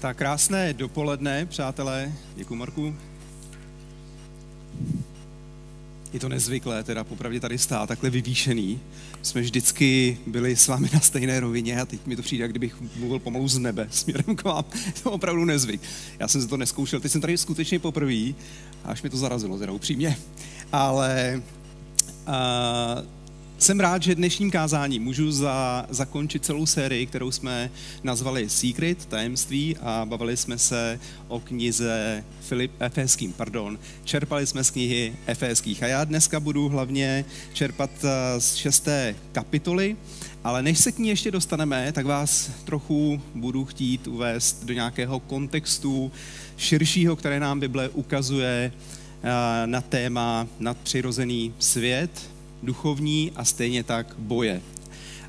Tak krásné dopoledne, přátelé. Děkuji, Marku. Je to nezvyklé, teda popravdě tady stát takhle vyvýšený. Jsme vždycky byli s vámi na stejné rovině a teď mi to přijde, jak kdybych mluvil pomalu z nebe směrem k vám. To opravdu nezvyk. Já jsem se to neskoušel, teď jsem tady skutečně poprvé až mi to zarazilo, teda upřímně. Ale uh, jsem rád, že dnešním kázání můžu za, zakončit celou sérii, kterou jsme nazvali Secret, tajemství a bavili jsme se o knize Filip Efeským, pardon. Čerpali jsme z knihy Efeských a já dneska budu hlavně čerpat eh, z šesté kapitoly, ale než se k ní ještě dostaneme, tak vás trochu budu chtít uvést do nějakého kontextu širšího, které nám Bible ukazuje eh, na téma nadpřirozený svět, duchovní a stejně tak boje.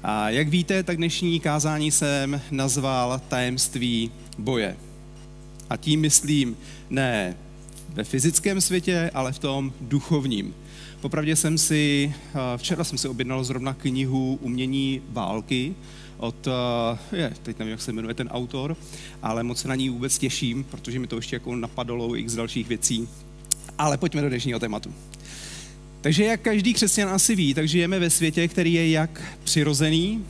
A jak víte, tak dnešní kázání jsem nazval tajemství boje. A tím myslím ne ve fyzickém světě, ale v tom duchovním. Popravdě jsem si, včera jsem si objednal zrovna knihu Umění války od, je, teď nevím, jak se jmenuje ten autor, ale moc se na ní vůbec těším, protože mi to ještě jako napadalo x dalších věcí. Ale pojďme do dnešního tématu. Takže jak každý křesťan asi ví, tak žijeme ve světě, který je jak přirozený,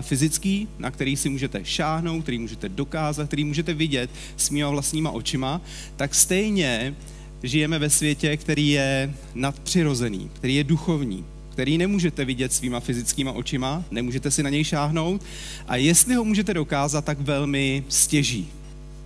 fyzický, na který si můžete šáhnout, který můžete dokázat, který můžete vidět svýma vlastníma očima, tak stejně žijeme ve světě, který je nadpřirozený, který je duchovní, který nemůžete vidět svýma fyzickýma očima, nemůžete si na něj šáhnout a jestli ho můžete dokázat, tak velmi stěží.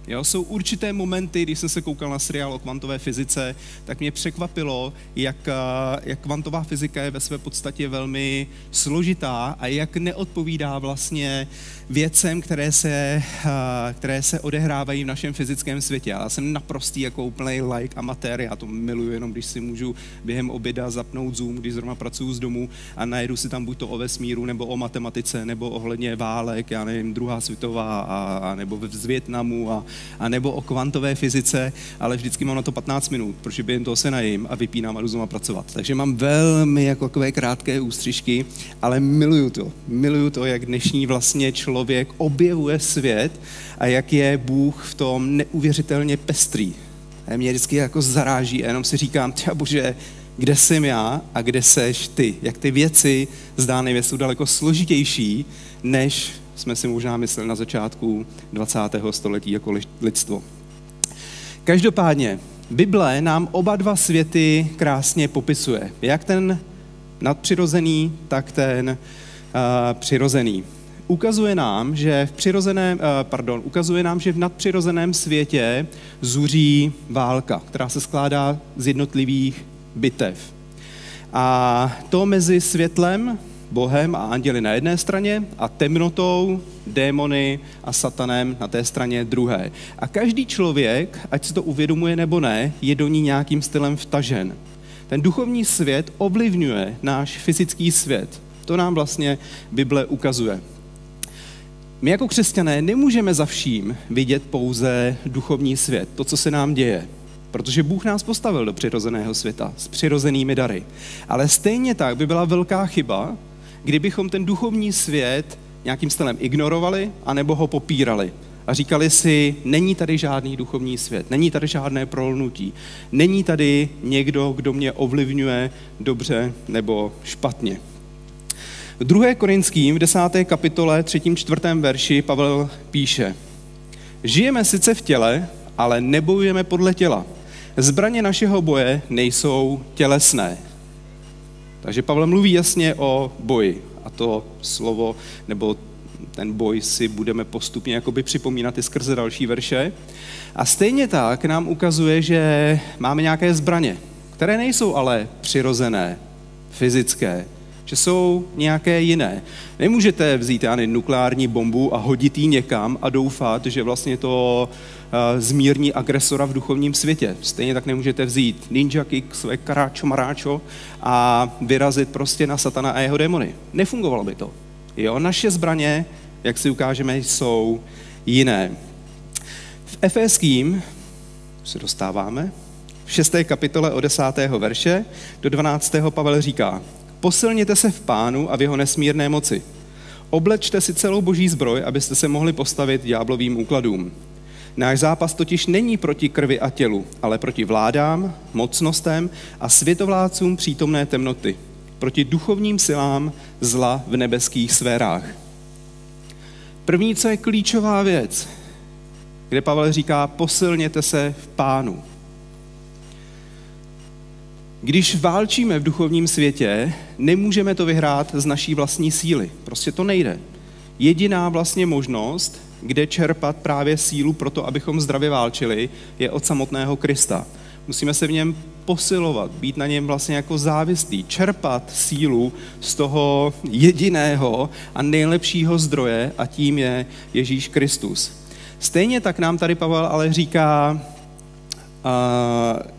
Jo, jsou určité momenty, když jsem se koukal na seriál o kvantové fyzice, tak mě překvapilo, jak, eh, jak kvantová fyzika je ve své podstatě velmi složitá a jak neodpovídá vlastně věcem, které se, eh, které se odehrávají v našem fyzickém světě. Já jsem naprostý jako úplný like amatér, já to miluji jenom, když si můžu během oběda zapnout Zoom, když zrovna pracuji z domu a najedu si tam buď to o vesmíru, nebo o matematice, nebo ohledně válek, já nevím, druhá světová, a, a nebo z Větnamu, a, a nebo o kvantové fyzice, ale vždycky mám na to 15 minut, protože během toho se najím a vypínám a jdu znovu pracovat. Takže mám velmi jako takové krátké ústřižky, ale miluju to. Miluju to, jak dnešní vlastně člověk člověk objevuje svět a jak je Bůh v tom neuvěřitelně pestrý. A mě vždycky jako zaráží a jenom si říkám, tě bože, kde jsem já a kde seš ty. Jak ty věci zdánlivě jsou daleko složitější, než jsme si možná mysleli na začátku 20. století jako lidstvo. Každopádně, Bible nám oba dva světy krásně popisuje. Jak ten nadpřirozený, tak ten uh, přirozený ukazuje nám, že v přirozeném, eh, pardon, ukazuje nám, že v nadpřirozeném světě zuří válka, která se skládá z jednotlivých bitev. A to mezi světlem, Bohem a anděli na jedné straně a temnotou, démony a satanem na té straně druhé. A každý člověk, ať si to uvědomuje nebo ne, je do ní nějakým stylem vtažen. Ten duchovní svět ovlivňuje náš fyzický svět. To nám vlastně Bible ukazuje. My jako křesťané nemůžeme za vším vidět pouze duchovní svět, to, co se nám děje. Protože Bůh nás postavil do přirozeného světa s přirozenými dary. Ale stejně tak by byla velká chyba, kdybychom ten duchovní svět nějakým stylem ignorovali anebo ho popírali. A říkali si, není tady žádný duchovní svět, není tady žádné prolnutí, není tady někdo, kdo mě ovlivňuje dobře nebo špatně. V 2. Korinským v 10. kapitole 3. 4. verši Pavel píše Žijeme sice v těle, ale nebojujeme podle těla. Zbraně našeho boje nejsou tělesné. Takže Pavel mluví jasně o boji. A to slovo, nebo ten boj si budeme postupně jakoby připomínat i skrze další verše. A stejně tak nám ukazuje, že máme nějaké zbraně, které nejsou ale přirozené, fyzické, že jsou nějaké jiné. Nemůžete vzít já nukleární bombu a hodit ji někam a doufat, že vlastně to uh, zmírní agresora v duchovním světě. Stejně tak nemůžete vzít ninja kick, své karáčo maráčo a vyrazit prostě na satana a jeho démony. Nefungovalo by to. Jo, naše zbraně, jak si ukážeme, jsou jiné. V Efeským se dostáváme, v 6. kapitole od 10. verše do 12. Pavel říká, Posilněte se v pánu a v jeho nesmírné moci. Oblečte si celou boží zbroj, abyste se mohli postavit ďáblovým úkladům. Náš zápas totiž není proti krvi a tělu, ale proti vládám, mocnostem a světovládcům přítomné temnoty, proti duchovním silám zla v nebeských sférách. První, co je klíčová věc, kde Pavel říká, posilněte se v pánu. Když válčíme v duchovním světě, nemůžeme to vyhrát z naší vlastní síly. Prostě to nejde. Jediná vlastně možnost, kde čerpat právě sílu pro to, abychom zdravě válčili, je od samotného Krista. Musíme se v něm posilovat, být na něm vlastně jako závislí, čerpat sílu z toho jediného a nejlepšího zdroje a tím je Ježíš Kristus. Stejně tak nám tady Pavel ale říká,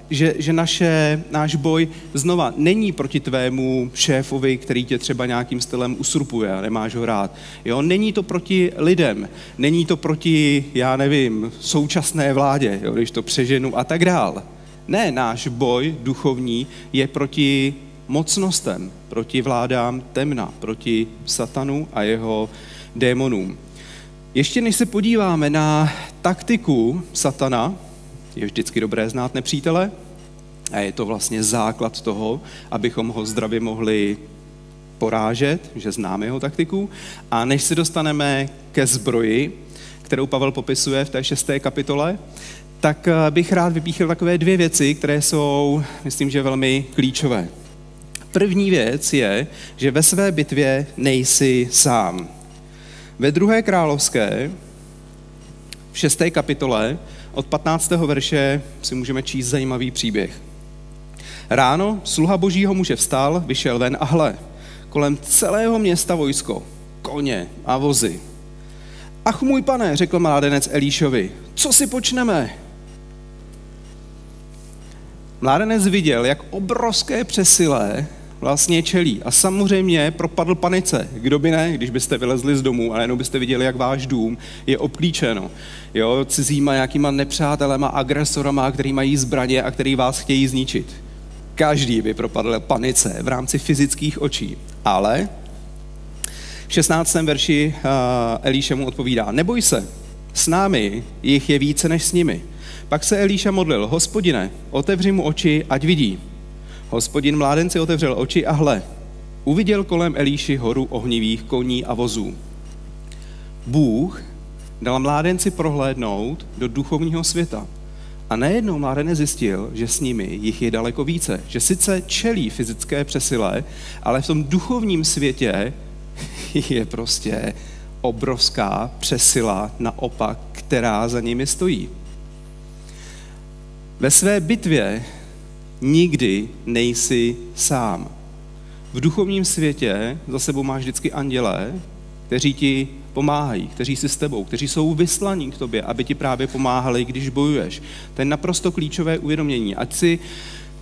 že, že naše, náš boj znova není proti tvému šéfovi, který tě třeba nějakým stylem usurpuje a nemáš ho rád. Jo? Není to proti lidem, není to proti, já nevím, současné vládě, jo? když to přeženu a tak dál. Ne, náš boj duchovní je proti mocnostem, proti vládám temna, proti satanu a jeho démonům. Ještě než se podíváme na taktiku satana, je vždycky dobré znát nepřítele a je to vlastně základ toho, abychom ho zdravě mohli porážet, že známe jeho taktiku. A než se dostaneme ke zbroji, kterou Pavel popisuje v té šesté kapitole, tak eh, bych rád vypíchl takové dvě věci, které jsou, myslím, že velmi klíčové. První věc je, že ve své bitvě nejsi sám. Ve druhé královské, v šesté kapitole, od 15. verše si můžeme číst zajímavý příběh. Ráno sluha božího muže vstal, vyšel ven a hle, kolem celého města vojsko, koně a vozy. Ach můj pane, řekl mládenec Elíšovi, co si počneme? Mládenec viděl, jak obrovské přesilé vlastně čelí. A samozřejmě propadl panice. Kdo by ne, když byste vylezli z domu a jenom byste viděli, jak váš dům je obklíčeno. Jo, cizíma nějakýma nepřátelema, agresorama, který mají zbraně a který vás chtějí zničit. Každý by propadl panice v rámci fyzických očí. Ale v 16. verši uh, Elíše mu odpovídá, neboj se, s námi jich je více než s nimi. Pak se Elíša modlil, hospodine, otevři mu oči, ať vidí. Hospodin mládenci otevřel oči a hle, uviděl kolem Elíši horu ohnivých koní a vozů. Bůh dal mládenci prohlédnout do duchovního světa. A najednou mládenec zjistil, že s nimi jich je daleko více. Že sice čelí fyzické přesile, ale v tom duchovním světě je prostě obrovská přesila naopak, která za nimi stojí. Ve své bitvě nikdy nejsi sám. V duchovním světě za sebou máš vždycky andělé, kteří ti pomáhají, kteří si s tebou, kteří jsou vyslaní k tobě, aby ti právě pomáhali, když bojuješ. To je naprosto klíčové uvědomění. Ať si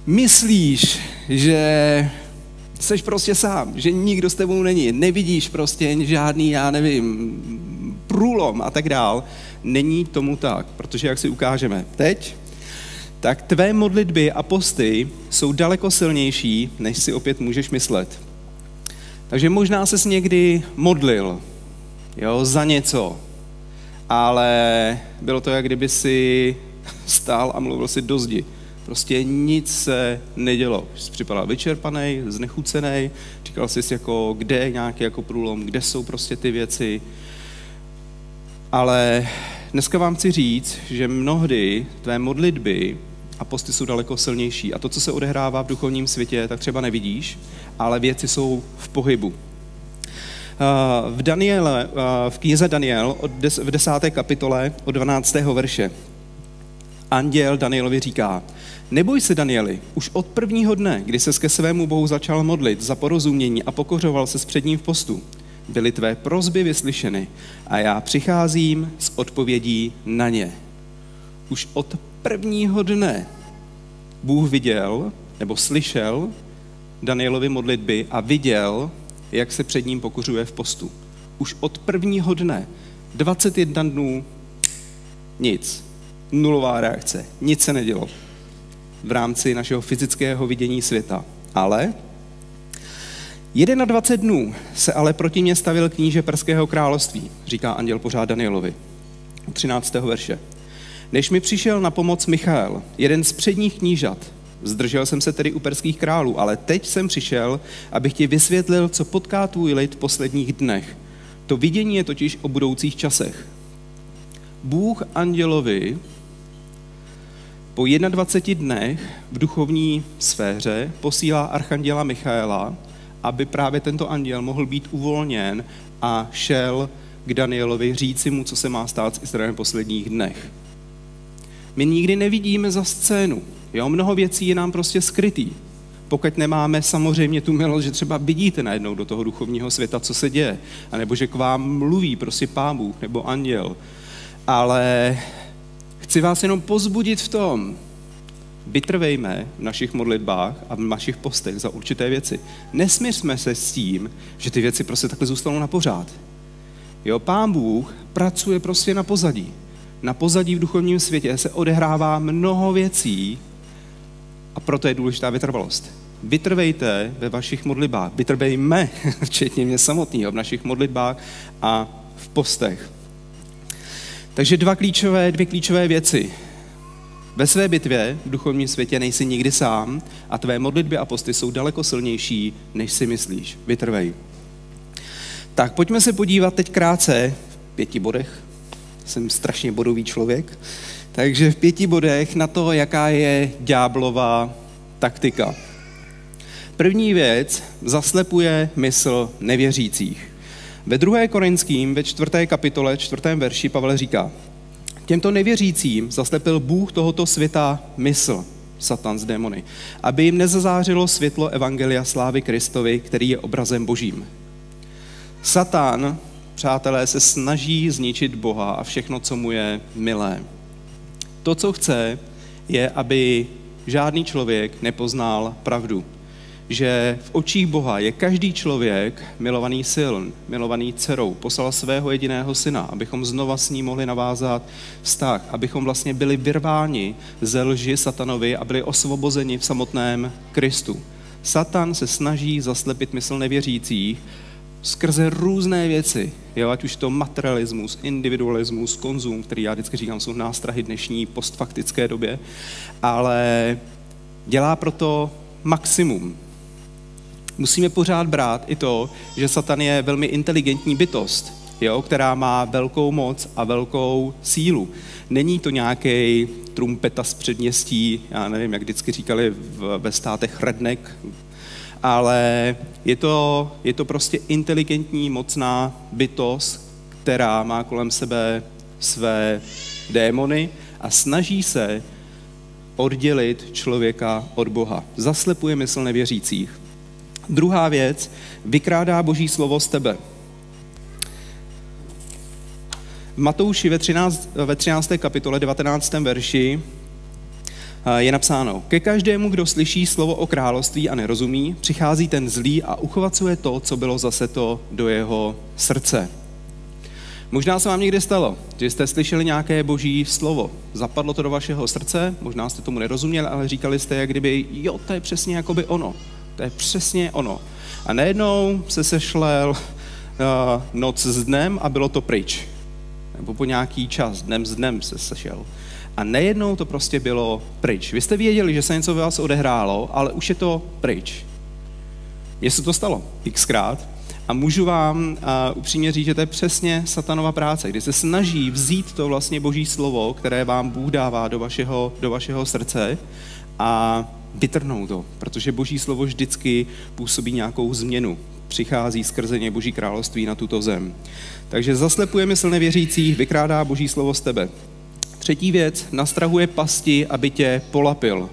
myslíš, že jsi prostě sám, že nikdo s tebou není, nevidíš prostě žádný, já nevím, průlom a tak dál. Není tomu tak, protože jak si ukážeme teď, tak tvé modlitby a posty jsou daleko silnější, než si opět můžeš myslet. Takže možná ses někdy modlil jo, za něco, ale bylo to, jak kdyby si stál a mluvil si do zdi. Prostě nic se nedělo. Jsi připadal vyčerpaný, znechucený, říkal jsi jako, kde je nějaký jako průlom, kde jsou prostě ty věci. Ale dneska vám chci říct, že mnohdy tvé modlitby a posty jsou daleko silnější. A to, co se odehrává v duchovním světě, tak třeba nevidíš, ale věci jsou v pohybu. Eh, v, Daniele, eh, v knize Daniel v desáté kapitole od 12. verše anděl Danielovi říká, neboj se Danieli, už od prvního dne, kdy se ke svému bohu začal modlit za porozumění a pokořoval se s předním v postu, byly tvé prozby vyslyšeny a já přicházím s odpovědí na ně. Už od prvního dne Bůh viděl nebo slyšel Danielovi modlitby a viděl, jak se před ním pokořuje v postu. Už od prvního dne, 21 dnů, nic. Nulová reakce. Nic se nedělo v rámci našeho fyzického vidění světa. Ale 21 dnů se ale proti mě stavil kníže Perského království, říká anděl pořád Danielovi. 13. verše. Než mi přišel na pomoc Michael, jeden z předních knížat, zdržel jsem se tedy u perských králů, ale teď jsem přišel, abych ti vysvětlil, co potká tvůj lid v posledních dnech. To vidění je totiž o budoucích časech. Bůh andělovi po 21 dnech v duchovní sféře posílá archanděla Michaela, aby právě tento anděl mohl být uvolněn a šel k Danielovi říci mu, co se má stát s Izraelem v posledních dnech. My nikdy nevidíme za scénu. Jo? Mnoho věcí je nám prostě skrytý. Pokud nemáme samozřejmě tu milost, že třeba vidíte najednou do toho duchovního světa, co se děje, anebo že k vám mluví prostě pán Bůh nebo anděl. Ale chci vás jenom pozbudit v tom, vytrvejme v našich modlitbách a v našich postech za určité věci. Nesmířme se s tím, že ty věci prostě takhle zůstanou na pořád. Jo, pán Bůh pracuje prostě na pozadí. Na pozadí v duchovním světě se odehrává mnoho věcí a proto je důležitá vytrvalost. Vytrvejte ve vašich modlitbách. Vytrvejme, včetně mě samotného, v našich modlitbách a v postech. Takže dva klíčové, dvě klíčové věci. Ve své bitvě v duchovním světě nejsi nikdy sám a tvé modlitby a posty jsou daleko silnější, než si myslíš. Vytrvej. Tak pojďme se podívat teď krátce v pěti bodech. Jsem strašně bodový člověk. Takže v pěti bodech na to, jaká je ďáblová taktika. První věc zaslepuje mysl nevěřících. Ve druhé Korinským, ve čtvrté kapitole, čtvrtém verši Pavel říká, Těmto nevěřícím zaslepil Bůh tohoto světa mysl, Satan z démony, aby jim nezazářilo světlo Evangelia slávy Kristovi, který je obrazem božím. Satan, přátelé, se snaží zničit Boha a všechno, co mu je milé. To, co chce, je, aby žádný člověk nepoznal pravdu že v očích Boha je každý člověk milovaný siln, milovaný dcerou. Poslal svého jediného syna, abychom znova s ním mohli navázat vztah, abychom vlastně byli vyrváni ze lži satanovi a byli osvobozeni v samotném Kristu. Satan se snaží zaslepit mysl nevěřících skrze různé věci, jo, ať už to materialismus, individualismus, konzum, který já vždycky říkám, jsou nástrahy dnešní postfaktické době, ale dělá proto maximum musíme pořád brát i to, že Satan je velmi inteligentní bytost, jo, která má velkou moc a velkou sílu. Není to nějaký trumpeta z předměstí, já nevím, jak vždycky říkali v, ve státech redneck, ale je to, je to prostě inteligentní, mocná bytost, která má kolem sebe své démony a snaží se oddělit člověka od Boha. Zaslepuje mysl nevěřících. Druhá věc, vykrádá boží slovo z tebe. V Matouši ve 13, ve 13. kapitole 19. verši je napsáno, ke každému, kdo slyší slovo o království a nerozumí, přichází ten zlý a uchovacuje to, co bylo zase to do jeho srdce. Možná se vám někdy stalo, že jste slyšeli nějaké boží slovo, zapadlo to do vašeho srdce, možná jste tomu nerozuměli, ale říkali jste, jak kdyby, jo, to je přesně jako by ono. To je přesně ono. A najednou se sešlel uh, noc s dnem a bylo to pryč. Nebo po nějaký čas, dnem s dnem se sešel. A nejednou to prostě bylo pryč. Vy jste věděli, že se něco ve vás odehrálo, ale už je to pryč. Mně se to stalo xkrát a můžu vám uh, upřímně říct, že to je přesně satanova práce, kdy se snaží vzít to vlastně boží slovo, které vám Bůh dává do vašeho, do vašeho srdce a vytrhnout to, protože boží slovo vždycky působí nějakou změnu. Přichází skrze ně boží království na tuto zem. Takže zaslepuje mysl nevěřících, vykrádá boží slovo z tebe. Třetí věc, nastrahuje pasti, aby tě polapil.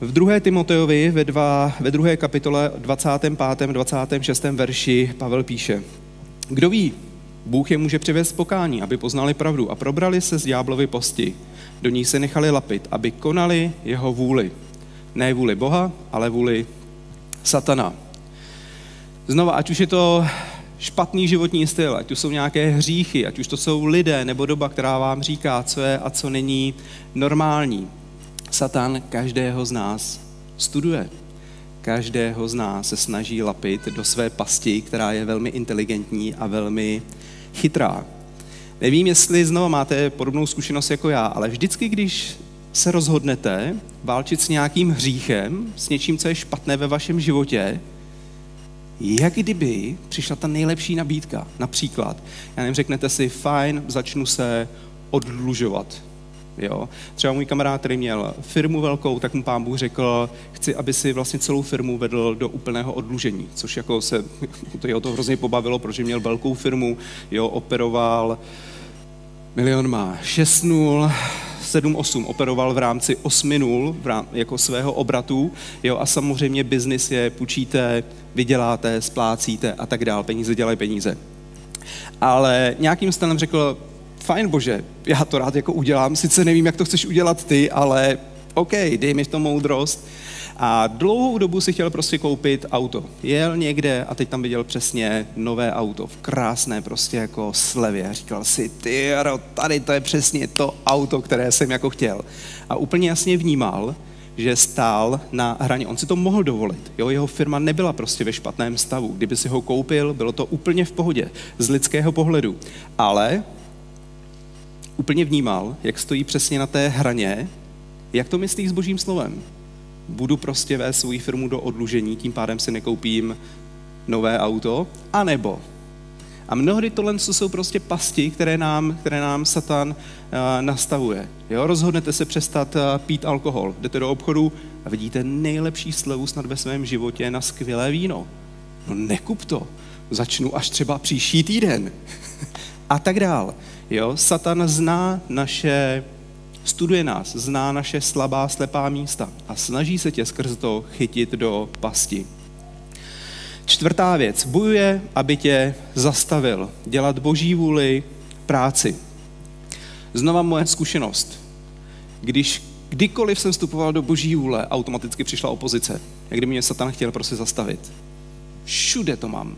V 2. Timoteovi ve, dva, ve druhé kapitole 25. 26. verši Pavel píše, kdo ví, Bůh je může přivést pokání, aby poznali pravdu a probrali se z ďáblovy posti. Do ní se nechali lapit, aby konali jeho vůli. Ne vůli Boha, ale vůli satana. Znova, ať už je to špatný životní styl, ať to jsou nějaké hříchy, ať už to jsou lidé nebo doba, která vám říká, co je a co není normální. Satan každého z nás studuje. každého z nás se snaží lapit do své pasti, která je velmi inteligentní a velmi chytrá. Nevím, jestli znovu máte podobnou zkušenost jako já, ale vždycky, když se rozhodnete válčit s nějakým hříchem, s něčím, co je špatné ve vašem životě, jak kdyby přišla ta nejlepší nabídka. Například, já nevím, řeknete si, fajn, začnu se oddlužovat. Jo? Třeba můj kamarád, který měl firmu velkou, tak mu pán Bůh řekl, chci, aby si vlastně celou firmu vedl do úplného odlužení, což jako se, to jeho to hrozně pobavilo, protože měl velkou firmu, jo, operoval, milion má 6 0, 7-8 operoval v rámci 8 nul v rám, jako svého obratu, jo, a samozřejmě biznis je, půjčíte, vyděláte, splácíte a tak dál, peníze dělají peníze. Ale nějakým stylem řekl, fajn bože, já to rád jako udělám, sice nevím, jak to chceš udělat ty, ale OK, dej mi to moudrost. A dlouhou dobu si chtěl prostě koupit auto. Jel někde a teď tam viděl přesně nové auto v krásné prostě jako slevě. Říkal si, ty tady to je přesně to auto, které jsem jako chtěl. A úplně jasně vnímal, že stál na hraně. On si to mohl dovolit. Jo, jeho firma nebyla prostě ve špatném stavu. Kdyby si ho koupil, bylo to úplně v pohodě z lidského pohledu. Ale úplně vnímal, jak stojí přesně na té hraně, jak to myslí s božím slovem. Budu prostě vést svou firmu do odlužení, tím pádem si nekoupím nové auto, anebo a mnohdy tohle jsou prostě pasti, které nám, které nám Satan uh, nastavuje. Jo? Rozhodnete se přestat uh, pít alkohol, jdete do obchodu a vidíte nejlepší slevu snad ve svém životě na skvělé víno. No nekup to, začnu až třeba příští týden. a tak dál. Jo? Satan zná naše, studuje nás, zná naše slabá, slepá místa a snaží se tě skrz to chytit do pasti. Čtvrtá věc. Bojuje, aby tě zastavil. Dělat boží vůli práci. Znova moje zkušenost. Když kdykoliv jsem vstupoval do boží vůle, automaticky přišla opozice. Jak kdyby mě Satan chtěl prostě zastavit. Všude to mám.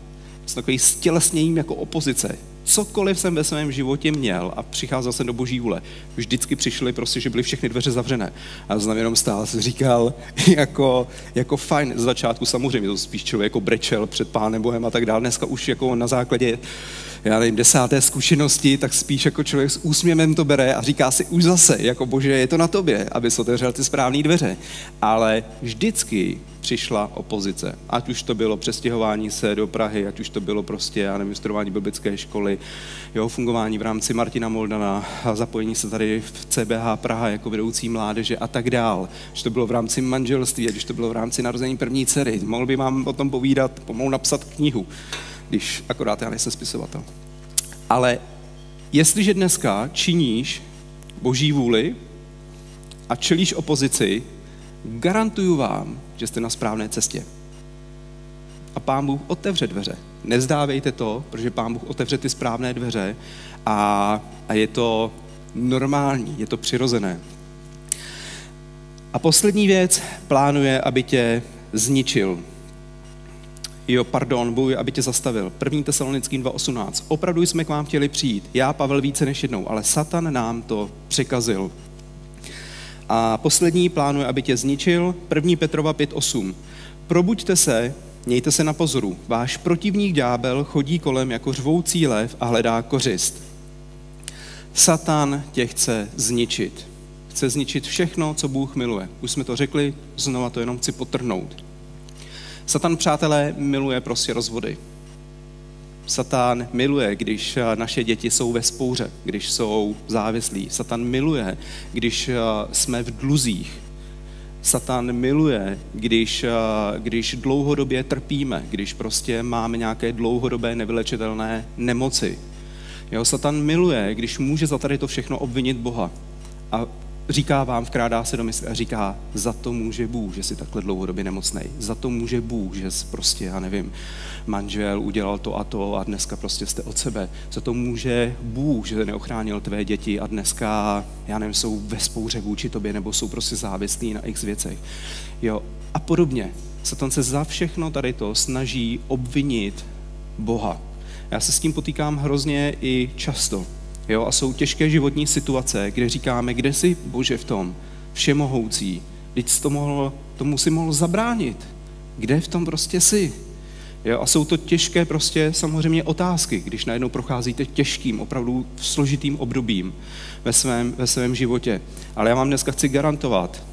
Jsem takový stělesněním jako opozice cokoliv jsem ve svém životě měl a přicházel jsem do boží vůle, vždycky přišli prostě, že byly všechny dveře zavřené. A jsem jenom stál, říkal, jako, jako fajn, z začátku samozřejmě, to spíš člověk jako brečel před pánem Bohem a tak dále. Dneska už jako na základě já nevím, desáté zkušenosti, tak spíš jako člověk s úsměvem to bere a říká si už zase, jako bože, je to na tobě, aby otevřel ty správné dveře. Ale vždycky přišla opozice. Ať už to bylo přestěhování se do Prahy, ať už to bylo prostě, já nevím, studování biblické školy, jeho fungování v rámci Martina Moldana, zapojení se tady v CBH Praha jako vedoucí mládeže a tak dál. Že to bylo v rámci manželství, když to bylo v rámci narození první dcery. Mohl by vám o tom povídat, pomohl napsat knihu když akorát já nejsem spisovatel. Ale jestliže dneska činíš boží vůli a čelíš opozici, garantuju vám, že jste na správné cestě. A pán Bůh otevře dveře. Nezdávejte to, protože pán Bůh otevře ty správné dveře a, a je to normální, je to přirozené. A poslední věc, plánuje, aby tě zničil. Jo, pardon, bůj, aby tě zastavil. První tesalonickým 2.18. Opravdu jsme k vám chtěli přijít. Já, Pavel, více než jednou, ale Satan nám to překazil. A poslední plánuje, aby tě zničil. První Petrova 5.8. Probuďte se, mějte se na pozoru. Váš protivník ďábel chodí kolem jako řvoucí lev a hledá kořist. Satan tě chce zničit. Chce zničit všechno, co Bůh miluje. Už jsme to řekli, znova to jenom chci potrhnout. Satan, přátelé, miluje prostě rozvody. Satan miluje, když eh, naše děti jsou ve spouře, když jsou závislí. Satan miluje, když eh, jsme v dluzích. Satan miluje, když, eh, když dlouhodobě trpíme, když prostě máme nějaké dlouhodobé nevylečitelné nemoci. Jo, Satan miluje, když může za tady to všechno obvinit Boha. A říká vám, vkrádá se do mysli a říká, za to může Bůh, že jsi takhle dlouhodobě nemocnej. Za to může Bůh, že jsi prostě, já nevím, manžel udělal to a to a dneska prostě jste od sebe. Za to může Bůh, že neochránil tvé děti a dneska, já nevím, jsou ve spouře vůči tobě nebo jsou prostě závislí na x věcech. Jo, a podobně. Satan se za všechno tady to snaží obvinit Boha. Já se s tím potýkám hrozně i často. Jo? A jsou těžké životní situace, kde říkáme, kde jsi, Bože, v tom, všemohoucí, teď to mohl, tomu si mohl zabránit. Kde v tom prostě jsi? Jo, a jsou to těžké prostě samozřejmě otázky, když najednou procházíte těžkým, opravdu složitým obdobím ve svém, ve svém životě. Ale já vám dneska chci garantovat,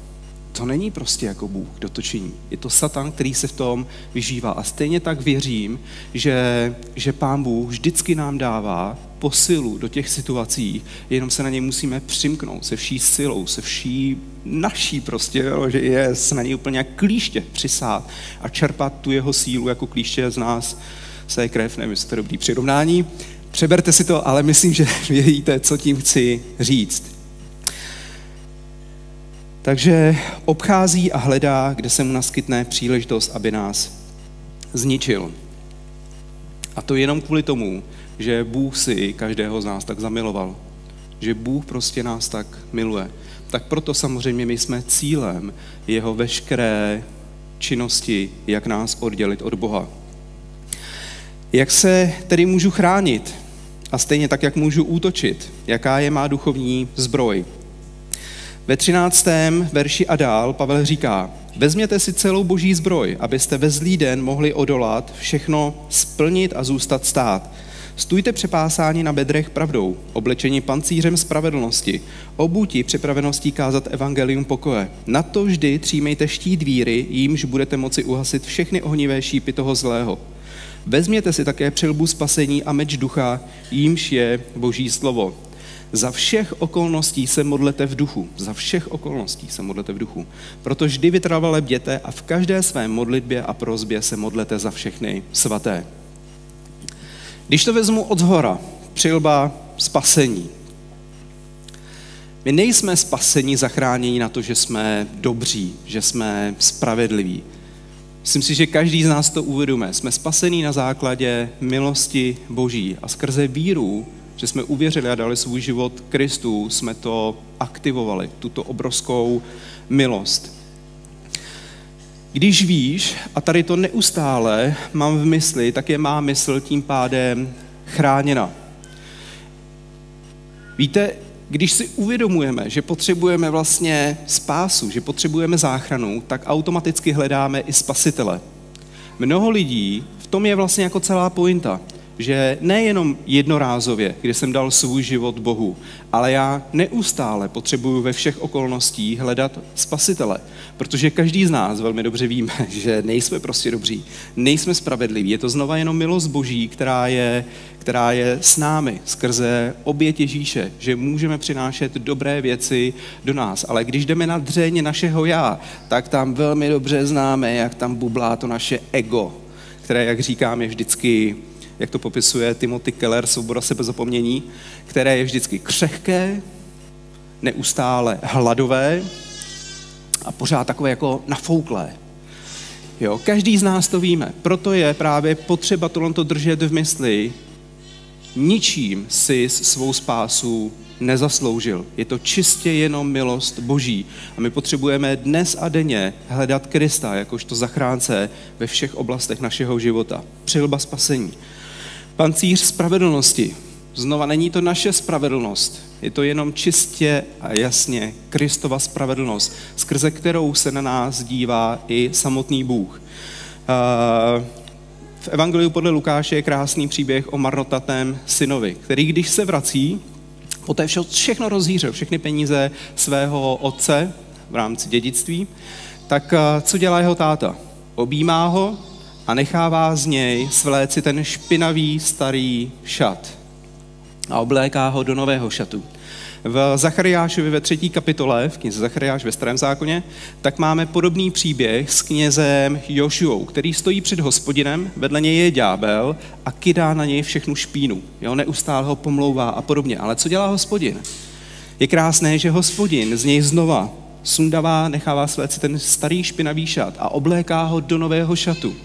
to není prostě jako Bůh, kdo to činí. Je to Satan, který se v tom vyžívá. A stejně tak věřím, že, že Pán Bůh vždycky nám dává posilu do těch situací, jenom se na něj musíme přimknout se vší silou, se vší naší prostě, jo, že je se na něj úplně jak klíště přisát a čerpat tu jeho sílu jako klíště z nás se je krev, nevím, jestli to dobrý přirovnání. Přeberte si to, ale myslím, že vědíte, co tím chci říct. Takže obchází a hledá, kde se mu naskytne příležitost, aby nás zničil. A to jenom kvůli tomu, že Bůh si každého z nás tak zamiloval. Že Bůh prostě nás tak miluje. Tak proto samozřejmě my jsme cílem jeho veškeré činnosti, jak nás oddělit od Boha. Jak se tedy můžu chránit? A stejně tak, jak můžu útočit? Jaká je má duchovní zbroj? Ve 13. verši a dál Pavel říká, vezměte si celou boží zbroj, abyste ve zlý den mohli odolat, všechno splnit a zůstat stát. Stůjte přepásáni na bedrech pravdou, oblečení pancířem spravedlnosti, obuti připraveností kázat evangelium pokoje. Na to vždy třímejte štít víry, jímž budete moci uhasit všechny ohnivé šípy toho zlého. Vezměte si také přilbu spasení a meč ducha, jímž je boží slovo. Za všech okolností se modlete v duchu. Za všech okolností se modlete v duchu. Proto vždy vytrvale bděte a v každé své modlitbě a prozbě se modlete za všechny svaté. Když to vezmu od zhora, přilba spasení. My nejsme spasení, zachránění na to, že jsme dobří, že jsme spravedliví. Myslím si, že každý z nás to uvědomuje. Jsme spasení na základě milosti Boží a skrze víru že jsme uvěřili a dali svůj život Kristu, jsme to aktivovali, tuto obrovskou milost. Když víš, a tady to neustále mám v mysli, tak je má mysl tím pádem chráněna. Víte, když si uvědomujeme, že potřebujeme vlastně spásu, že potřebujeme záchranu, tak automaticky hledáme i spasitele. Mnoho lidí, v tom je vlastně jako celá pointa že nejenom jednorázově, kdy jsem dal svůj život Bohu, ale já neustále potřebuju ve všech okolnostích hledat spasitele, protože každý z nás velmi dobře víme, že nejsme prostě dobří, nejsme spravedliví. Je to znova jenom milost Boží, která je, která je s námi skrze oběť Ježíše, že můžeme přinášet dobré věci do nás. Ale když jdeme na dřeň našeho já, tak tam velmi dobře známe, jak tam bublá to naše ego, které, jak říkám, je vždycky jak to popisuje Timothy Keller, Svoboda sebezapomnění, které je vždycky křehké, neustále hladové a pořád takové jako nafouklé. Jo, každý z nás to víme. Proto je právě potřeba tohle držet v mysli. Ničím si svou spásu nezasloužil. Je to čistě jenom milost Boží. A my potřebujeme dnes a denně hledat Krista jakožto zachránce ve všech oblastech našeho života. Přilba spasení. Pancíř spravedlnosti. Znova není to naše spravedlnost, je to jenom čistě a jasně Kristova spravedlnost, skrze kterou se na nás dívá i samotný Bůh. V Evangeliu podle Lukáše je krásný příběh o marnotatém synovi, který když se vrací, poté všechno rozhýřel, všechny peníze svého otce v rámci dědictví, tak co dělá jeho táta? Objímá ho, a nechává z něj svléci ten špinavý starý šat a obléká ho do nového šatu. V Zachariášovi ve třetí kapitole, v knize Zachariáš ve starém zákoně, tak máme podobný příběh s knězem Jošuou, který stojí před hospodinem, vedle něj je ďábel a kydá na něj všechnu špínu. Jo, neustále ho pomlouvá a podobně. Ale co dělá hospodin? Je krásné, že hospodin z něj znova sundavá, nechává svléci ten starý špinavý šat a obléká ho do nového šatu.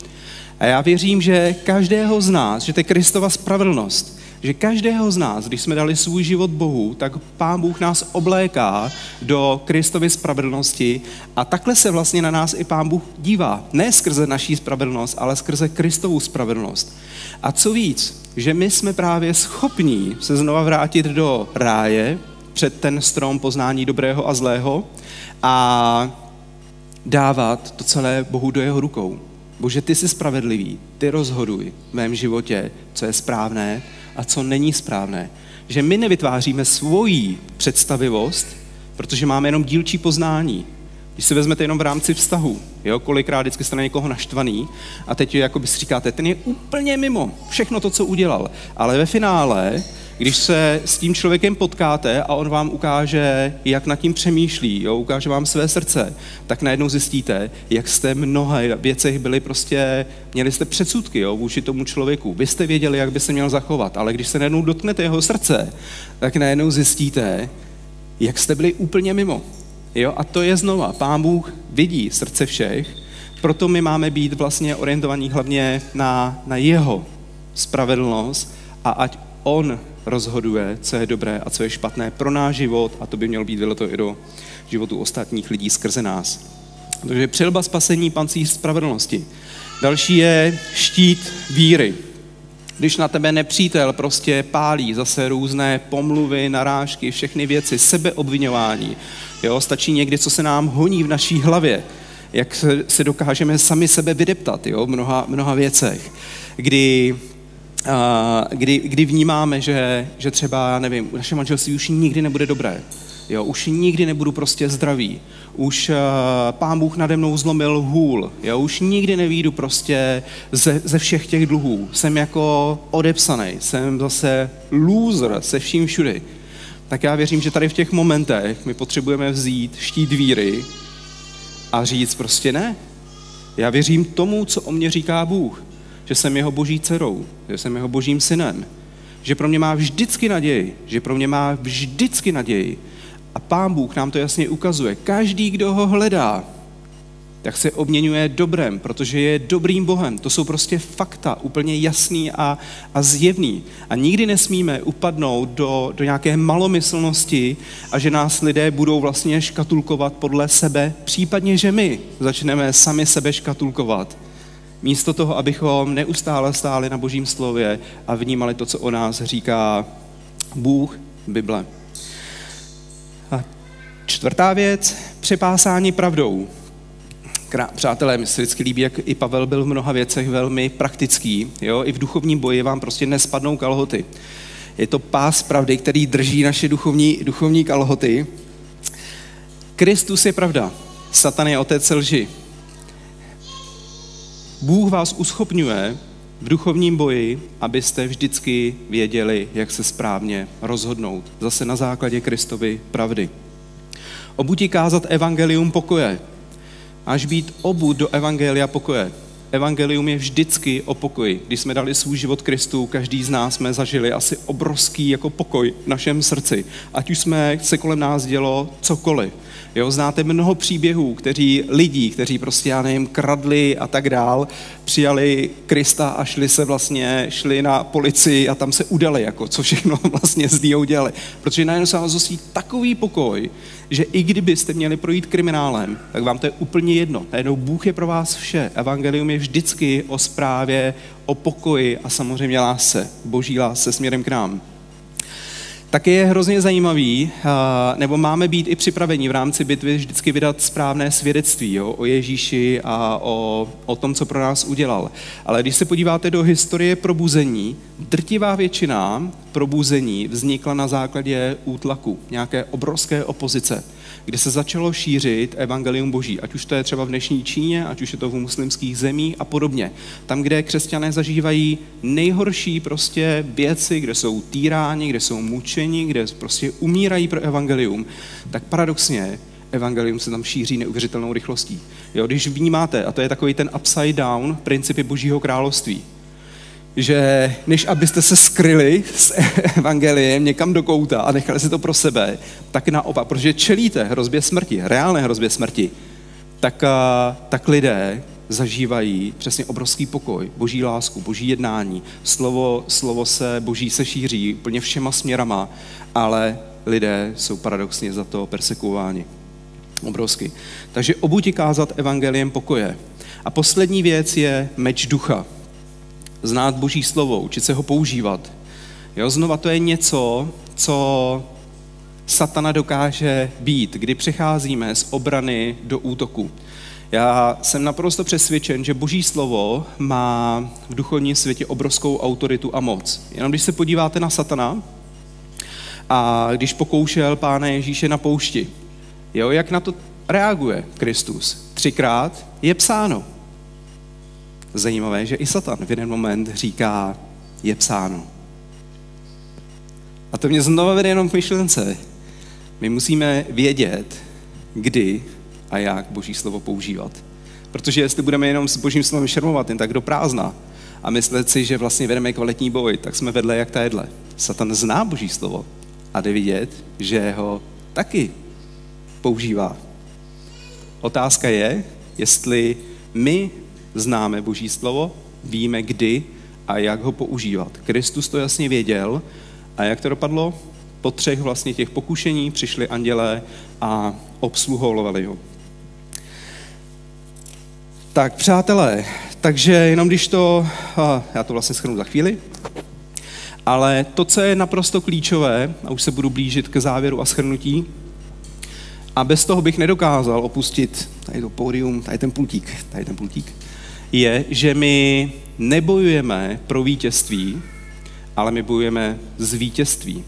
A já věřím, že každého z nás, že to je Kristova spravedlnost, že každého z nás, když jsme dali svůj život Bohu, tak Pán Bůh nás obléká do Kristovy spravedlnosti a takhle se vlastně na nás i Pán Bůh dívá. Ne skrze naší spravedlnost, ale skrze Kristovu spravedlnost. A co víc, že my jsme právě schopní se znova vrátit do ráje před ten strom poznání dobrého a zlého a dávat to celé Bohu do jeho rukou Bože, ty jsi spravedlivý, ty rozhoduj v mém životě, co je správné a co není správné. Že my nevytváříme svoji představivost, protože máme jenom dílčí poznání. Když si vezmete jenom v rámci vztahu, jo, kolikrát vždycky jste na někoho naštvaný a teď jako by si říkáte, ten je úplně mimo všechno to, co udělal. Ale ve finále když se s tím člověkem potkáte a on vám ukáže, jak nad tím přemýšlí, jo, ukáže vám své srdce, tak najednou zjistíte, jak jste mnohé věcech byli prostě, měli jste předsudky jo, vůči tomu člověku. Vy jste věděli, jak by se měl zachovat, ale když se najednou dotknete jeho srdce, tak najednou zjistíte, jak jste byli úplně mimo. Jo? A to je znova, Pán Bůh vidí srdce všech, proto my máme být vlastně orientovaní hlavně na, na jeho spravedlnost a ať on rozhoduje, co je dobré a co je špatné pro náš život a to by mělo být vyleto i do životu ostatních lidí skrze nás. Takže přilba spasení, pancíř spravedlnosti. Další je štít víry. Když na tebe nepřítel prostě pálí zase různé pomluvy, narážky, všechny věci, sebeobvinování. Jo, stačí někdy, co se nám honí v naší hlavě, jak se dokážeme sami sebe vydeptat jo, v mnoha, mnoha věcech, kdy kdy, kdy vnímáme, že, že třeba, nevím, naše manželství už nikdy nebude dobré. Jo, už nikdy nebudu prostě zdravý. Už uh, pán Bůh nade mnou zlomil hůl. Jo, už nikdy nevídu prostě ze, ze všech těch dluhů. Jsem jako odepsaný. Jsem zase loser se vším všudy. Tak já věřím, že tady v těch momentech my potřebujeme vzít štít víry a říct prostě ne. Já věřím tomu, co o mě říká Bůh že jsem jeho boží dcerou, že jsem jeho božím synem, že pro mě má vždycky naději, že pro mě má vždycky naději. A pán Bůh nám to jasně ukazuje. Každý, kdo ho hledá, tak se obměňuje dobrem, protože je dobrým Bohem. To jsou prostě fakta, úplně jasný a, a zjevný. A nikdy nesmíme upadnout do, do nějaké malomyslnosti a že nás lidé budou vlastně škatulkovat podle sebe, případně, že my začneme sami sebe škatulkovat. Místo toho, abychom neustále stáli na božím slově a vnímali to, co o nás říká Bůh, Bible. A čtvrtá věc, přepásání pravdou. Přátelé, mi se vždycky líbí, jak i Pavel byl v mnoha věcech velmi praktický. Jo? I v duchovním boji vám prostě nespadnou kalhoty. Je to pás pravdy, který drží naše duchovní, duchovní kalhoty. Kristus je pravda. Satan je otec lži. Bůh vás uschopňuje v duchovním boji, abyste vždycky věděli, jak se správně rozhodnout. Zase na základě Kristovy pravdy. Obudí kázat evangelium pokoje. Až být obud do evangelia pokoje. Evangelium je vždycky o pokoji. Když jsme dali svůj život Kristu, každý z nás jsme zažili asi obrovský jako pokoj v našem srdci. Ať už jsme se kolem nás dělo cokoliv. Jo, znáte mnoho příběhů, kteří lidí, kteří prostě, já nevím, kradli a tak dál, přijali Krista a šli se vlastně, šli na policii a tam se udali, jako co všechno vlastně s ní udělali. Protože najednou se vám zosí takový pokoj, že i kdybyste měli projít kriminálem, tak vám to je úplně jedno. Najednou Bůh je pro vás vše. Evangelium je vždycky o zprávě, o pokoji a samozřejmě lásce, boží lásce směrem k nám. Taky je hrozně zajímavý, nebo máme být i připraveni v rámci bitvy vždycky vydat správné svědectví jo, o Ježíši a o, o tom, co pro nás udělal. Ale když se podíváte do historie probuzení, drtivá většina probuzení vznikla na základě útlaku, nějaké obrovské opozice kde se začalo šířit evangelium boží, ať už to je třeba v dnešní Číně, ať už je to v muslimských zemích a podobně. Tam, kde křesťané zažívají nejhorší prostě věci, kde jsou týráni, kde jsou mučeni, kde prostě umírají pro evangelium, tak paradoxně evangelium se tam šíří neuvěřitelnou rychlostí. Jo, když vnímáte, a to je takový ten upside down principy božího království, že než abyste se skryli s evangeliem někam do kouta a nechali si to pro sebe, tak naopak, protože čelíte hrozbě smrti, reálné hrozbě smrti, tak, tak lidé zažívají přesně obrovský pokoj, boží lásku, boží jednání. Slovo, slovo se boží se šíří úplně všema směrama, ale lidé jsou paradoxně za to persekuováni. Obrovsky. Takže obuď kázat evangeliem pokoje. A poslední věc je meč ducha znát Boží slovo, učit se ho používat. Jo, znova to je něco, co satana dokáže být, kdy přecházíme z obrany do útoku. Já jsem naprosto přesvědčen, že Boží slovo má v duchovním světě obrovskou autoritu a moc. Jenom když se podíváte na satana a když pokoušel pána Ježíše na poušti, jo, jak na to reaguje Kristus? Třikrát je psáno. Zajímavé, že i Satan v jeden moment říká, je psáno. A to mě znovu vede jenom k myšlence. My musíme vědět, kdy a jak Boží slovo používat. Protože jestli budeme jenom s Božím slovem šermovat jen tak do prázdna a myslet si, že vlastně vedeme kvalitní boj, tak jsme vedle jak ta jedle. Satan zná Boží slovo a jde vidět, že ho taky používá. Otázka je, jestli my známe Boží slovo, víme kdy a jak ho používat. Kristus to jasně věděl a jak to dopadlo? Po třech vlastně těch pokušení přišli andělé a obsluhovali ho. Tak, přátelé, takže jenom když to, já to vlastně schrnu za chvíli, ale to, co je naprosto klíčové, a už se budu blížit k závěru a schrnutí, a bez toho bych nedokázal opustit tady to pódium, tady ten pultík, tady ten pultík, je, že my nebojujeme pro vítězství, ale my bojujeme z vítězství.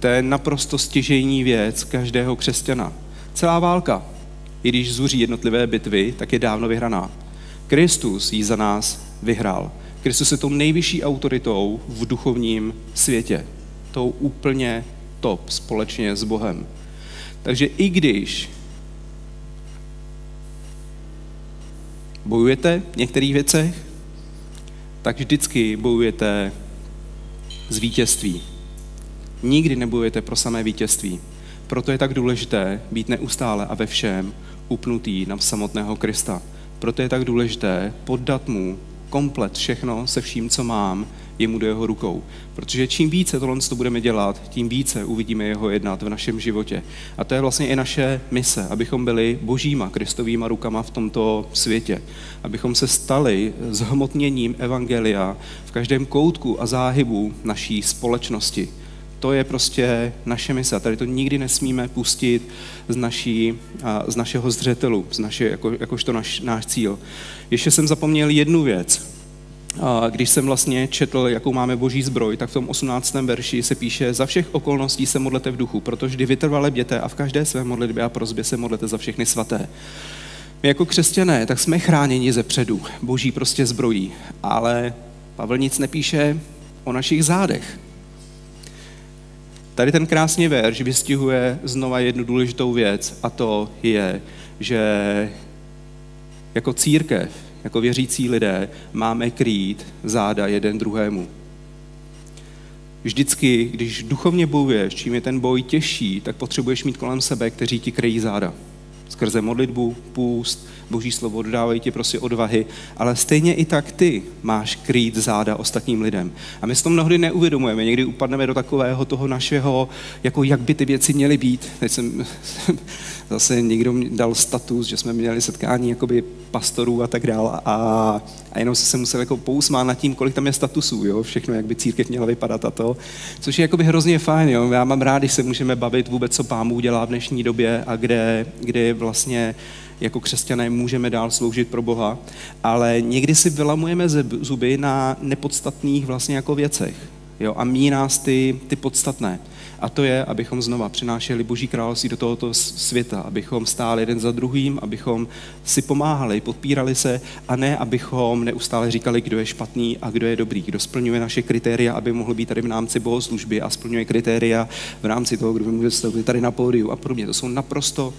To je naprosto stěžejní věc každého křesťana. Celá válka, i když zuří jednotlivé bitvy, tak je dávno vyhraná. Kristus ji za nás vyhrál. Kristus je tou nejvyšší autoritou v duchovním světě. Tou úplně top společně s Bohem. Takže i když bojujete v některých věcech, tak vždycky bojujete z vítězství. Nikdy nebojujete pro samé vítězství. Proto je tak důležité být neustále a ve všem upnutý na samotného Krista. Proto je tak důležité poddat mu komplet všechno se vším, co mám, jemu do jeho rukou. Protože čím více tohle to budeme dělat, tím více uvidíme jeho jednat v našem životě. A to je vlastně i naše mise, abychom byli božíma, kristovýma rukama v tomto světě. Abychom se stali zhmotněním evangelia v každém koutku a záhybu naší společnosti to je prostě naše mise. Tady to nikdy nesmíme pustit z, naší, z našeho zřetelu, z naše, jako, jakožto naš, náš cíl. Ještě jsem zapomněl jednu věc. Když jsem vlastně četl, jakou máme boží zbroj, tak v tom 18. verši se píše, za všech okolností se modlete v duchu, protože vždy vytrvale bděte a v každé své modlitbě a prozbě se modlete za všechny svaté. My jako křesťané, tak jsme chráněni ze předu, boží prostě zbrojí, ale Pavel nic nepíše o našich zádech. Tady ten krásný verš vystihuje znova jednu důležitou věc a to je, že jako církev, jako věřící lidé máme krýt záda jeden druhému. Vždycky, když duchovně bojuješ, čím je ten boj těžší, tak potřebuješ mít kolem sebe, kteří ti kryjí záda. Skrze modlitbu, půst, boží slovo, dodávají ti prostě odvahy, ale stejně i tak ty máš krýt záda ostatním lidem. A my si to mnohdy neuvědomujeme, někdy upadneme do takového toho našeho, jako jak by ty věci měly být. Teď jsem zase někdo dal status, že jsme měli setkání jakoby pastorů a tak dále a, a jenom se, se musel jako pousmát nad tím, kolik tam je statusů, jo? všechno, jak by církev měla vypadat a to, což je jakoby hrozně fajn, jo? já mám rád, když se můžeme bavit vůbec, co pán dělá v dnešní době a kde, kde vlastně jako křesťané můžeme dál sloužit pro Boha, ale někdy si vylamujeme zuby na nepodstatných vlastně jako věcech. Jo, a míjí nás ty, ty podstatné. A to je, abychom znova přinášeli Boží království do tohoto světa, abychom stáli jeden za druhým, abychom si pomáhali, podpírali se a ne, abychom neustále říkali, kdo je špatný a kdo je dobrý, kdo splňuje naše kritéria, aby mohl být tady v rámci bohoslužby a splňuje kritéria v rámci toho, kdo by může stoupit tady na pódiu a podobně. To jsou naprosto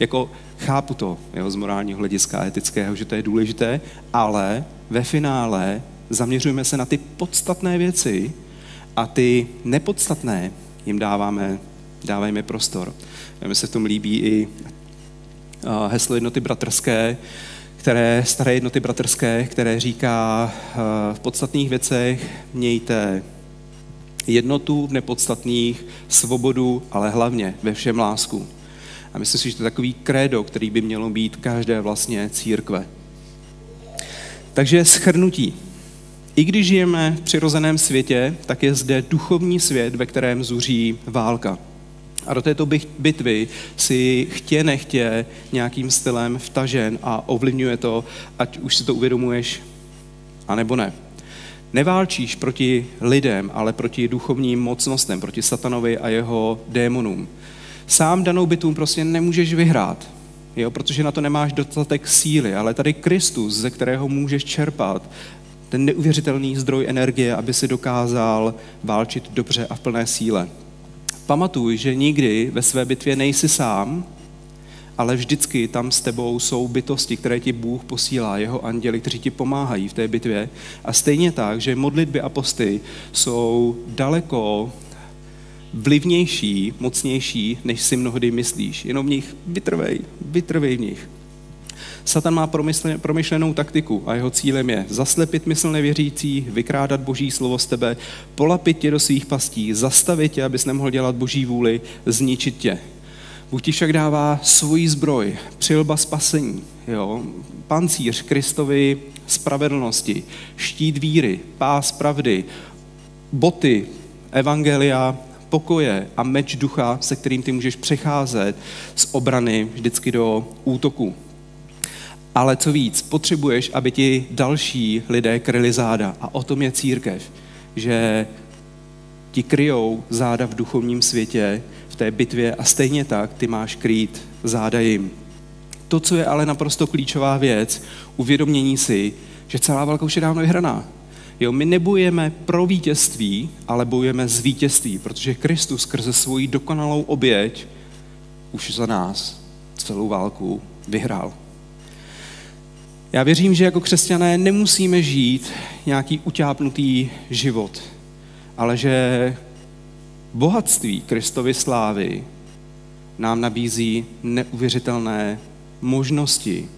jako chápu to jo, z morálního hlediska etického, že to je důležité, ale ve finále zaměřujeme se na ty podstatné věci a ty nepodstatné jim dáváme, dáváme prostor. Mně se v tom líbí i heslo jednoty bratrské, které, staré jednoty bratrské, které říká v podstatných věcech mějte jednotu, v nepodstatných svobodu, ale hlavně ve všem lásku. A myslím si, že to je takový krédo, který by mělo být každé vlastně církve. Takže schrnutí. I když žijeme v přirozeném světě, tak je zde duchovní svět, ve kterém zuří válka. A do této bitvy si chtě nechtě nějakým stylem vtažen a ovlivňuje to, ať už si to uvědomuješ, anebo ne. Neválčíš proti lidem, ale proti duchovním mocnostem, proti satanovi a jeho démonům. Sám danou bitvu prostě nemůžeš vyhrát, jo, protože na to nemáš dostatek síly, ale tady Kristus, ze kterého můžeš čerpat ten neuvěřitelný zdroj energie, aby si dokázal válčit dobře a v plné síle. Pamatuj, že nikdy ve své bitvě nejsi sám, ale vždycky tam s tebou jsou bytosti, které ti Bůh posílá, jeho anděli, kteří ti pomáhají v té bitvě. A stejně tak, že modlitby a posty jsou daleko vlivnější, mocnější, než si mnohdy myslíš. Jenom v nich vytrvej, vytrvej v nich. Satan má promyšlenou taktiku a jeho cílem je zaslepit mysl nevěřící, vykrádat boží slovo z tebe, polapit tě do svých pastí, zastavit tě, abys nemohl dělat boží vůli, zničit tě. Bůh ti však dává svoji zbroj, přilba spasení, jo? pancíř Kristovi spravedlnosti, štít víry, pás pravdy, boty, evangelia, pokoje a meč ducha, se kterým ty můžeš přecházet z obrany vždycky do útoku. Ale co víc, potřebuješ, aby ti další lidé kryli záda. A o tom je církev, že ti kryjou záda v duchovním světě, v té bitvě a stejně tak ty máš krýt záda jim. To, co je ale naprosto klíčová věc, uvědomění si, že celá válka už je dávno vyhraná. Jo, my nebojujeme pro vítězství, ale bojujeme z vítězství, protože Kristus skrze svoji dokonalou oběť už za nás celou válku vyhrál. Já věřím, že jako křesťané nemusíme žít nějaký utápnutý život, ale že bohatství Kristovy slávy nám nabízí neuvěřitelné možnosti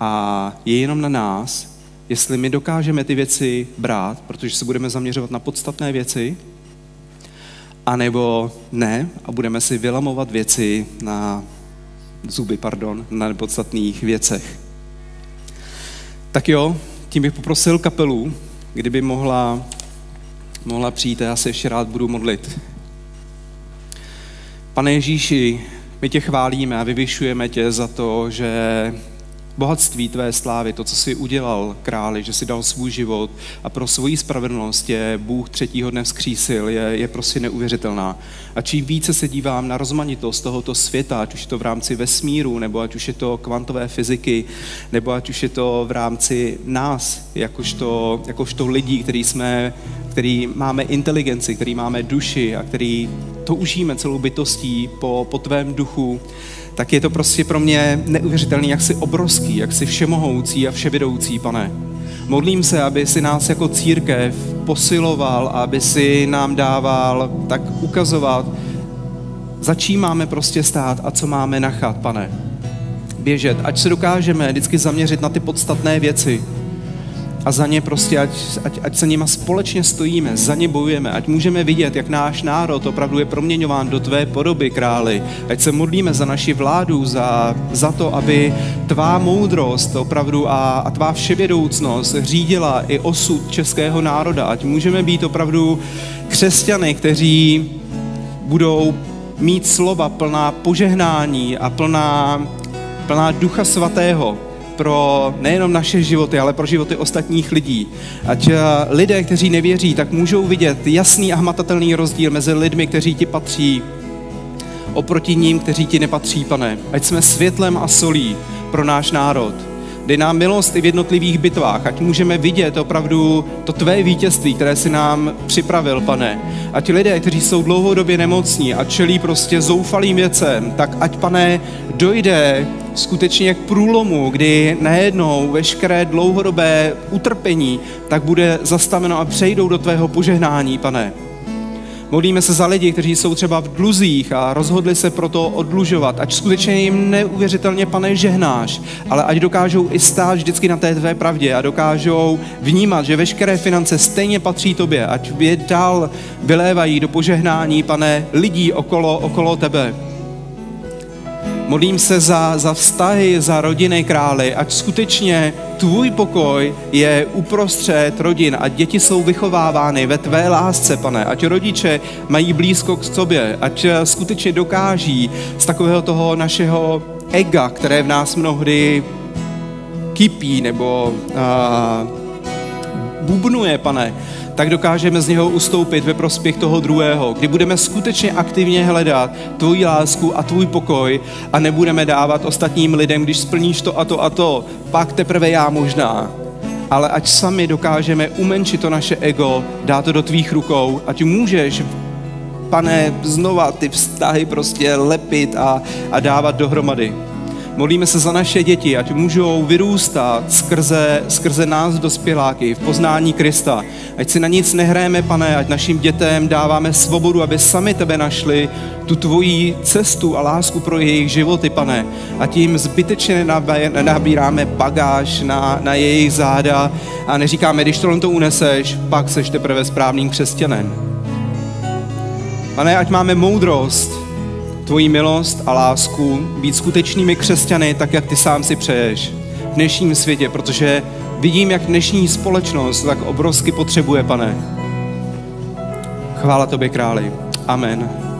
a je jenom na nás, jestli my dokážeme ty věci brát, protože se budeme zaměřovat na podstatné věci, anebo ne a budeme si vylamovat věci na zuby, pardon, na nepodstatných věcech. Tak jo, tím bych poprosil kapelu, kdyby mohla, mohla přijít a já se ještě rád budu modlit. Pane Ježíši, my tě chválíme a vyvyšujeme tě za to, že bohatství tvé slávy, to, co jsi udělal králi, že jsi dal svůj život a pro svoji spravedlnost je Bůh třetího dne vzkřísil, je, je prostě neuvěřitelná. A čím více se dívám na rozmanitost tohoto světa, ať už je to v rámci vesmíru, nebo ať už je to kvantové fyziky, nebo ať už je to v rámci nás, jakožto, jakožto lidí, který jsme, který máme inteligenci, který máme duši a který toužíme celou bytostí po, po tvém duchu, tak je to prostě pro mě neuvěřitelný, jak jsi obrovský, jak jsi všemohoucí a vševidoucí, pane. Modlím se, aby si nás jako církev posiloval, aby si nám dával tak ukazovat, za čím máme prostě stát a co máme nachat, pane. Běžet, ať se dokážeme vždycky zaměřit na ty podstatné věci, a za ně prostě, ať, ať, ať se nima společně stojíme, za ně bojujeme, ať můžeme vidět, jak náš národ opravdu je proměňován do tvé podoby, králi. Ať se modlíme za naši vládu, za, za to, aby tvá moudrost opravdu a, a tvá vševědoucnost řídila i osud českého národa. Ať můžeme být opravdu křesťany, kteří budou mít slova plná požehnání a plná, plná ducha svatého, pro nejenom naše životy, ale pro životy ostatních lidí. Ať eh, lidé, kteří nevěří, tak můžou vidět jasný a hmatatelný rozdíl mezi lidmi, kteří ti patří, oproti ním, kteří ti nepatří, pane. Ať jsme světlem a solí pro náš národ. Dej nám milost i v jednotlivých bitvách, ať můžeme vidět opravdu to tvé vítězství, které si nám připravil, pane. Ať lidé, kteří jsou dlouhodobě nemocní a čelí prostě zoufalým věcem, tak ať, pane, dojde skutečně k průlomu, kdy najednou veškeré dlouhodobé utrpení tak bude zastaveno a přejdou do tvého požehnání, pane. Modlíme se za lidi, kteří jsou třeba v dluzích a rozhodli se proto odlužovat. Ať skutečně jim neuvěřitelně, pane, žehnáš, ale ať dokážou i stát vždycky na té tvé pravdě a dokážou vnímat, že veškeré finance stejně patří tobě, ať je dál vylévají do požehnání, pane, lidí okolo, okolo tebe. Modlím se za, za vztahy, za rodiny králi, ať skutečně tvůj pokoj je uprostřed rodin a děti jsou vychovávány ve tvé lásce, pane. Ať rodiče mají blízko k sobě, ať skutečně dokáží z takového toho našeho ega, které v nás mnohdy kypí nebo uh, bubnuje, pane, tak dokážeme z něho ustoupit ve prospěch toho druhého, kdy budeme skutečně aktivně hledat tvoji lásku a tvůj pokoj a nebudeme dávat ostatním lidem, když splníš to a to a to, pak teprve já možná. Ale ať sami dokážeme umenšit to naše ego, dát to do tvých rukou, ať můžeš pane, znova ty vztahy prostě lepit a, a dávat dohromady. Modlíme se za naše děti, ať můžou vyrůstat skrze, skrze nás dospěláky v poznání Krista. Ať si na nic nehrajeme, pane, ať našim dětem dáváme svobodu, aby sami tebe našli, tu tvoji cestu a lásku pro jejich životy, pane. A tím zbytečně nenabíráme bagáž na, na jejich záda a neříkáme, když tohle to uneseš, pak seš teprve správným křesťanem. Pane, ať máme moudrost, tvoji milost a lásku, být skutečnými křesťany, tak jak ty sám si přeješ v dnešním světě, protože vidím, jak dnešní společnost tak obrovsky potřebuje, pane. Chvála tobě, králi. Amen.